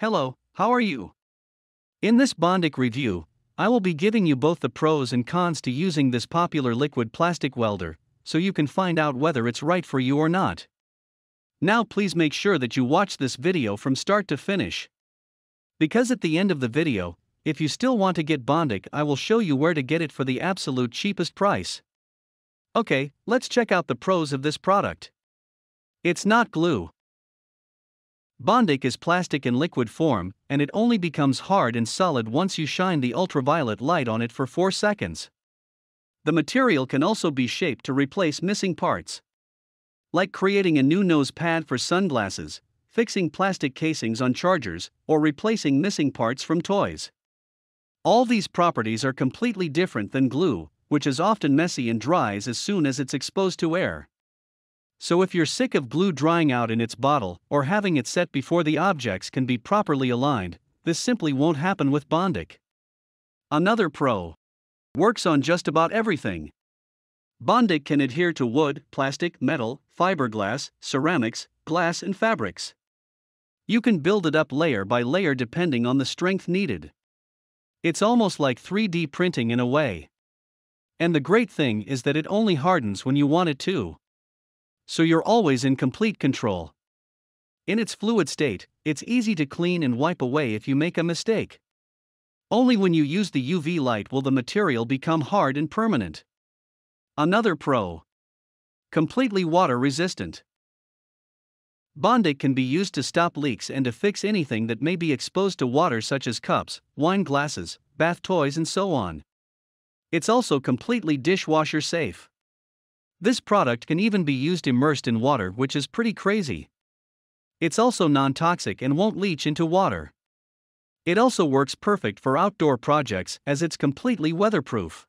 Hello, how are you? In this Bondic review, I will be giving you both the pros and cons to using this popular liquid plastic welder, so you can find out whether it's right for you or not. Now please make sure that you watch this video from start to finish. Because at the end of the video, if you still want to get Bondic I will show you where to get it for the absolute cheapest price. Okay, let's check out the pros of this product. It's not glue. Bondic is plastic in liquid form, and it only becomes hard and solid once you shine the ultraviolet light on it for 4 seconds. The material can also be shaped to replace missing parts. Like creating a new nose pad for sunglasses, fixing plastic casings on chargers, or replacing missing parts from toys. All these properties are completely different than glue, which is often messy and dries as soon as it's exposed to air. So if you're sick of glue drying out in its bottle or having it set before the objects can be properly aligned, this simply won't happen with Bondic. Another pro. Works on just about everything. Bondic can adhere to wood, plastic, metal, fiberglass, ceramics, glass and fabrics. You can build it up layer by layer depending on the strength needed. It's almost like 3D printing in a way. And the great thing is that it only hardens when you want it to so you're always in complete control. In its fluid state, it's easy to clean and wipe away if you make a mistake. Only when you use the UV light will the material become hard and permanent. Another pro. Completely water resistant. Bondic can be used to stop leaks and to fix anything that may be exposed to water, such as cups, wine glasses, bath toys, and so on. It's also completely dishwasher safe. This product can even be used immersed in water, which is pretty crazy. It's also non toxic and won't leach into water. It also works perfect for outdoor projects as it's completely weatherproof.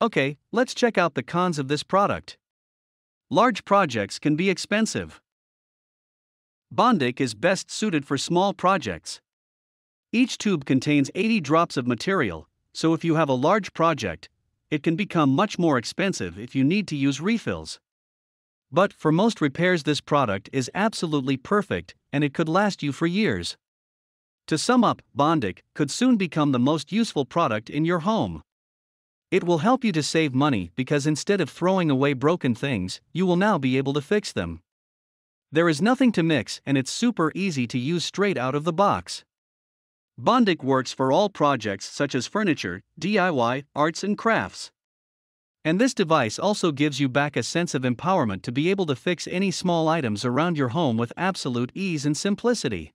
Okay, let's check out the cons of this product. Large projects can be expensive. Bondic is best suited for small projects. Each tube contains 80 drops of material, so if you have a large project, it can become much more expensive if you need to use refills. But for most repairs, this product is absolutely perfect and it could last you for years. To sum up, Bondic could soon become the most useful product in your home. It will help you to save money because instead of throwing away broken things, you will now be able to fix them. There is nothing to mix and it's super easy to use straight out of the box. Bondic works for all projects such as furniture, DIY, arts, and crafts. And this device also gives you back a sense of empowerment to be able to fix any small items around your home with absolute ease and simplicity.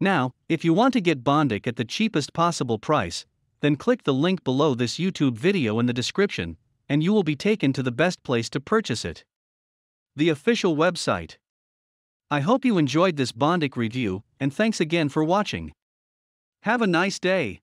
Now, if you want to get Bondic at the cheapest possible price, then click the link below this YouTube video in the description, and you will be taken to the best place to purchase it. The official website. I hope you enjoyed this Bondic review, and thanks again for watching. Have a nice day.